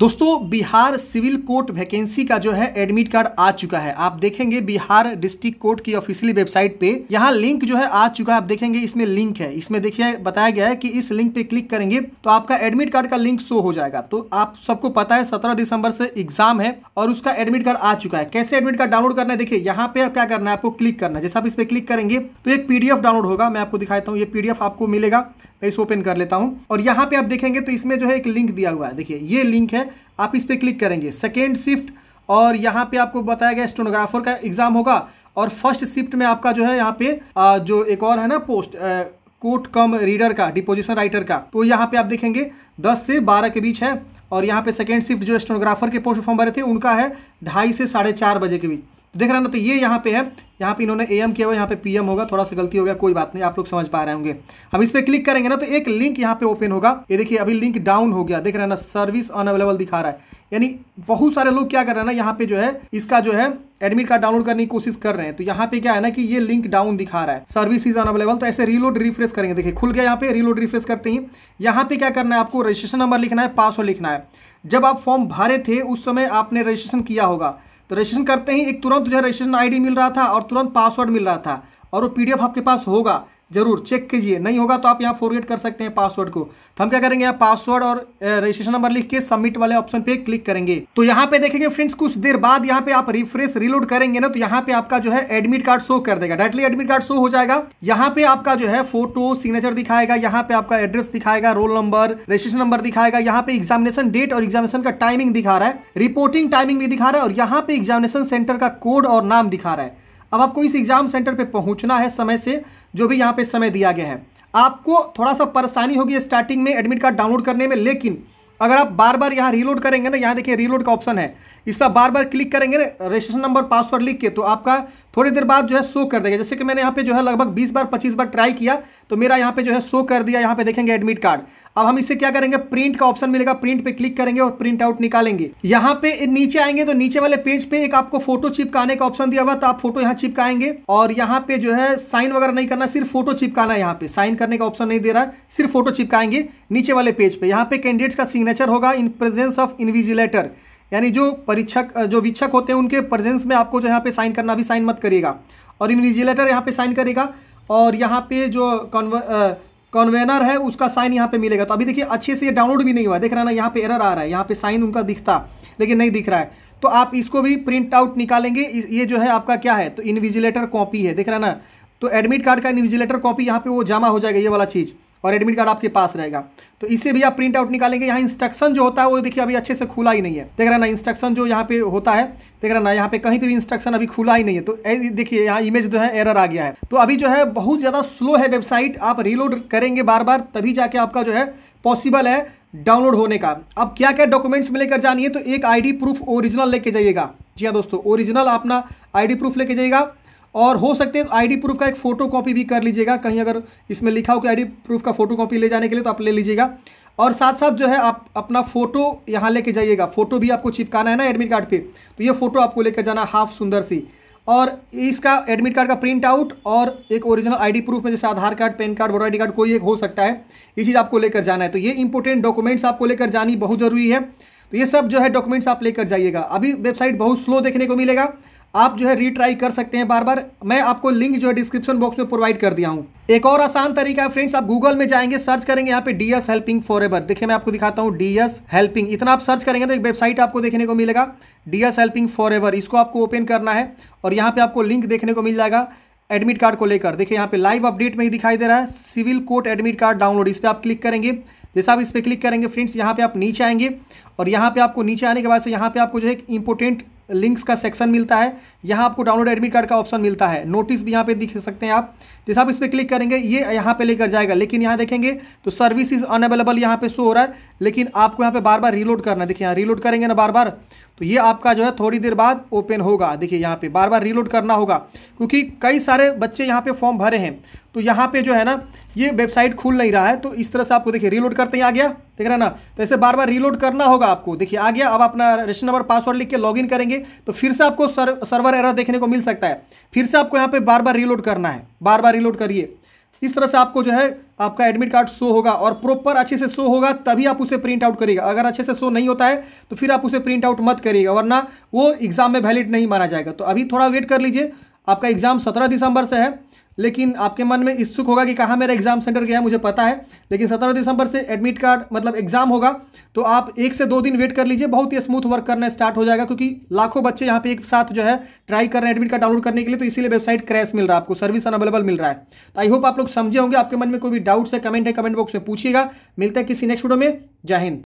दोस्तों, Bihar civil court vacancy का जो है एडमिट कार्ड आ चुका है। आप देखेंगे बिहार डिस्ट्रिक्ट कोर्ट की ऑफिशियली वेबसाइट पे। यहाँ लिंक जो है आ चुका है, आप देखेंगे इसमें लिंक है। इसमें देखिए, बताया गया है कि इस लिंक पे क्लिक करेंगे तो आपका एडमिट कार्ड का लिंक शो हो जाएगा। तो आप सबको पता है, सत्रह दिसंबर से एग्ज़ाम है और उसका एडमिट कार्ड आ चुका है। कैसे एडमिट कार्ड डाउनलोड करना है? देखिए, यहाँ पे क्या करना है? आपको क्लिक करना है। जैसे आप इस पर क्लिक करेंगे तो एक पीडीएफ डाउनलोड होगा। मैं आपको दिखाता हूँ, ये पीडीएफ आपको मिलेगा। मैं इस ओपन कर लेता हूँ। और यहाँ पे आप देखेंगे तो इसमें जो है एक लिंक दिया हुआ है। देखिए, ये लिंक है, आप इस पर क्लिक करेंगे। सेकेंड शिफ्ट और यहाँ पे आपको बताया गया स्टोनोग्राफर का एग्ज़ाम होगा। और फ़र्स्ट शिफ्ट में आपका जो है यहाँ पे जो एक और है ना पोस्ट कोर्ट कम रीडर का डिपोजिशन राइटर का। तो यहाँ पे आप देखेंगे 10 से 12 के बीच है। और यहाँ पे सेकेंड शिफ्ट जो स्टोनोग्राफर के पोस्ट फॉर्म भरे थे, उनका है ढाई से साढ़े चार बजे के बीच। देख रहे ना तो ये यहाँ पे है। यहाँ पे इन्होंने एम किया हुआ यहाँ पे पीएम होगा, थोड़ा सा गलती हो गया, कोई बात नहीं, आप लोग समझ पा रहे होंगे। हम इस पर क्लिक करेंगे ना तो एक लिंक यहाँ पे ओपन होगा। ये देखिए, अभी लिंक डाउन हो गया, देख रहे ना सर्विस अनअवेलेबल दिखा रहा है। यानी बहुत सारे लोग क्या कर रहे हैं ना, यहाँ पे जो है, इसका जो है एडमिट कार्ड डाउनलोड करने की कोशिश कर रहे हैं। तो यहाँ पे क्या है ना, कि ये लिंक डाउन दिखा रहा है। सर्विस इज़ अनअवेलेबल तो ऐसे रीलोड रिफ्रेश करेंगे। देखिए, खुल गया यहाँ पे रीलोड रिफ्रेश करते ही। यहाँ पे क्या करना है, आपको रजिस्ट्रेशन नंबर लिखना है पासवर्ड लिखना है। जब आप फॉर्म भरे थे, उस समय आपने रजिस्ट्रेशन किया होगा। तो रजिस्ट्रेशन करते ही एक तुरंत जो है रजिस्ट्रेशन आईडी मिल रहा था और तुरंत पासवर्ड मिल रहा था और वो पीडीएफ आपके पास होगा। ज़रूर चेक कीजिए। नहीं होगा तो आप यहाँ फॉरगेट कर सकते हैं पासवर्ड को। तो हम क्या करेंगे यहाँ पासवर्ड और रजिस्ट्रेशन नंबर लिख के सबमिट वाले ऑप्शन पे क्लिक करेंगे। तो यहाँ पे देखेंगे फ्रेंड्स कुछ देर बाद यहाँ पे आप रिफ्रेश रिलोड करेंगे ना तो यहाँ पे आपका जो है एडमिट कार्ड शो कर देगा। डायरेक्टली एडमिट कार्ड शो हो जाएगा। यहाँ पे आपका जो है फ़ोटो सिग्नेचर दिखाएगा, यहाँ पे आपका एड्रेस दिखाएगा रोल नंबर रजिस्ट्रेशन नंबर दिखाएगा, यहाँ पे एग्जामिनेशन डेट और एग्जामिनेशन का टाइमिंग दिखा रहा है रिपोर्टिंग टाइमिंग भी दिखा रहा है और यहाँ पे एग्जामिनेशन सेंटर का कोड और नाम दिखा रहा है। अब आपको इस एग्ज़ाम सेंटर पे पहुँचना है समय से, जो भी यहाँ पे समय दिया गया है। आपको थोड़ा सा परेशानी होगी स्टार्टिंग में एडमिट कार्ड डाउनलोड करने में, लेकिन अगर आप बार बार यहाँ रीलोड करेंगे ना, यहाँ देखिए रीलोड का ऑप्शन है। इस पर बार बार क्लिक करेंगे ना, रजिस्ट्रेशन नंबर, पासवर्ड लिख के तो आपका थोड़ी देर बाद जो है शो कर देगा। जैसे कि मैंने यहाँ पे जो है लगभग 20 बार 25 बार ट्राई किया तो मेरा यहाँ पे जो है शो कर दिया। यहाँ पे देखेंगे एडमिट कार्ड अब हम इसे क्या करेंगे? प्रिंट का ऑप्शन मिलेगा। प्रिंट पे क्लिक करेंगे और प्रिंट आउट निकालेंगे। यहाँ पे नीचे आएँगे तो नीचे वाले पेज पे एक आपको फ़ोटो चिपकाने का ऑप्शन दिया हुआ तो आप फ़ोटो यहाँ चिपकाएँगे। और यहाँ पे जो है साइन वगैरह नहीं करना, सिर्फ़ फ़ोटो चिपकाना है यहाँ पे। साइन करने का ऑप्शन नहीं दे रहा, सिर्फ़ फ़ोटो चिपकाएँगे नीचे वाले पेज पे। यहाँ पे कैंडिडेट्स का सिग्नेचर होगा इन प्रेजेंस ऑफ़ इनविजिलेटर यानी जो परीक्षक जो वीक्षक होते हैं, उनके प्रेजेंस में आपको जो यहाँ पे साइन करना भी साइन मत करिएगा। और इन्विजिलेटर यहाँ पे साइन करेगा। और यहाँ पे जो कन्वेनर है, उसका साइन यहाँ पे मिलेगा। तो अभी देखिए, अच्छे से ये डाउनलोड भी नहीं हुआ देख रहा ना, यहाँ पे एरर आ रहा है। यहाँ पे साइन उनका दिखता, लेकिन नहीं दिख रहा है। तो आप इसको भी प्रिंट आउट निकालेंगे। ये जो है आपका क्या है? तो इन्विजिलेटर कॉपी है। देख रहा ना तो एडमिट कार्ड का इन्विजिलेटर कॉपी यहाँ पे वो जमा हो जाएगा, ये वाला चीज़। और एडमिट कार्ड आपके पास रहेगा। तो इससे भी आप प्रिंट आउट निकालेंगे। यहाँ इंस्ट्रक्शन जो होता है, वो देखिए अभी अच्छे से खुला ही नहीं है। देख रहे ना इंस्ट्रक्शन जो यहाँ पे होता है, देख रहे ना, यहाँ पे कहीं पे भी इंस्ट्रक्शन अभी खुला ही नहीं है। तो देखिए, यहाँ इमेज जो है एरर आ गया है। तो अभी जो है, बहुत ज़्यादा स्लो है वेबसाइट आप रीलोड करेंगे बार बार तभी जाके आपका जो है पॉसिबल है डाउनलोड होने का। अब क्या क्या डॉक्यूमेंट्स में लेकर जानी है तो एक आईडी प्रूफ ओरिजिनल लेके जाइएगा। जी हाँ दोस्तों ओरिजिनल अपना आईडी प्रूफ लेके जाइएगा। और हो सकते हैं तो आईडी प्रूफ का एक फ़ोटो कॉपी भी कर लीजिएगा। कहीं अगर इसमें लिखा हो कि आईडी प्रूफ का फ़ोटो कॉपी ले जाने के लिए तो आप ले लीजिएगा। और साथ साथ जो है आप अपना फ़ोटो यहाँ लेके जाइएगा। फ़ोटो भी आपको चिपकाना है ना एडमिट कार्ड पे? तो ये फ़ोटो आपको लेकर जाना हाफ़ सुंदर सी। और इसका एडमिट कार्ड का प्रिंट आउट और एक ओरिजिनल आईडी प्रूफ में जैसे Aadhaar card PAN card voter I card कोई एक हो सकता है। ये चीज़ आपको लेकर जाना है। तो ये इंपॉर्टेंट डॉक्यूमेंट्स आपको लेकर जानी बहुत ज़रूरी है। तो ये सब जो है डॉक्यूमेंट्स आप लेकर जाइएगा। अभी वेबसाइट बहुत स्लो देखने को मिलेगा। आप जो है रीट्राई कर सकते हैं बार बार। मैं आपको लिंक जो है डिस्क्रिप्शन बॉक्स में प्रोवाइड कर दिया हूँ। एक और आसान तरीका है फ्रेंड्स आप गूगल में जाएँगे सर्च करेंगे यहाँ पे D S helping for ever देखिए मैं आपको दिखाता हूँ डी एस हेल्पिंग इतना आप सर्च करेंगे तो एक वेबसाइट आपको देखने को मिलेगा D S helping for ever इसको आपको ओपन करना है और यहाँ पे आपको लिंक देखने को मिल जाएगा एडमिट कार्ड को लेकर। देखिए यहाँ पे लाइव अपडेट में ही दिखाई दे रहा है civil court admit card download इस पर आप क्लिक करेंगे, जैसे आप इस पर क्लिक करेंगे फ्रेंड्स यहाँ पे आप नीचे आएँगे और यहाँ पे आपको नीचे आने के बाद से यहाँ पे आपको जो है इंपॉर्टेंट लिंक्स का सेक्शन मिलता है, यहाँ आपको डाउनलोड एडमिट कार्ड का ऑप्शन मिलता है। नोटिस भी यहाँ पे दिख सकते हैं आप। जैसे आप इस पर क्लिक करेंगे, ये यहाँ पे लेकर जाएगा, लेकिन यहाँ देखेंगे तो सर्विस इज़ अनअवेलेबल यहाँ पे शो हो रहा है, लेकिन आपको यहाँ पे बार बार रीलोड करना देखिए यहाँ रीलोड करेंगे ना बार बार तो ये आपका जो है थोड़ी देर बाद ओपन होगा। देखिए यहाँ पे बार बार रीलोड करना होगा क्योंकि कई सारे बच्चे यहाँ पे फॉर्म भरे हैं। तो यहाँ पे जो है ना ये वेबसाइट खुल नहीं रहा है तो इस तरह से आपको देखिए रीलोड करते ही आ गया। देख रहे ना तो ऐसे बार बार रीलोड करना होगा आपको। देखिए आ गया अब अपना रजिस्टर नंबर पासवर्ड लिख के लॉगिन करेंगे तो फिर से आपको सर, सर्वर एरर देखने को मिल सकता है। फिर से आपको यहाँ पे बार बार रीलोड करना है। बार बार रीलोड करिए। इस तरह से आपको जो है, आपका एडमिट कार्ड शो होगा और प्रॉपर अच्छे से शो होगा, तभी आप उसे प्रिंट आउट करिएगा। अगर अच्छे से शो नहीं होता है तो फिर आप उसे प्रिंट आउट मत करिएगा, वरना वो एग्ज़ाम में वैलिड नहीं माना जाएगा। तो अभी थोड़ा वेट कर लीजिए। आपका एग्ज़ाम सत्रह दिसंबर से है। लेकिन आपके मन में इच्छुक होगा कि कहाँ मेरा एग्ज़ाम सेंटर गया है, मुझे पता है। लेकिन सत्रह दिसंबर से एडमिट कार्ड मतलब एग्ज़ाम होगा तो आप एक से दो दिन वेट कर लीजिए, बहुत ही स्मूथ वर्क करना स्टार्ट हो जाएगा, क्योंकि लाखों बच्चे यहाँ पे एक साथ जो है ट्राई कर रहे हैं एडमिट कार्ड डाउनलोड करने के लिए तो इसीलिए वेबसाइट क्रैश मिल रहा है आपको सर्विस अनअवेलेबल मिल रहा है। तो आई होप आप लोग समझे होंगे, आपके मन में कोई भी डाउट्स है कमेंट है कमेंट बॉक्स में पूछिएगा। मिलता है किसी नेक्स्ट वीडियो में। जय हिंद।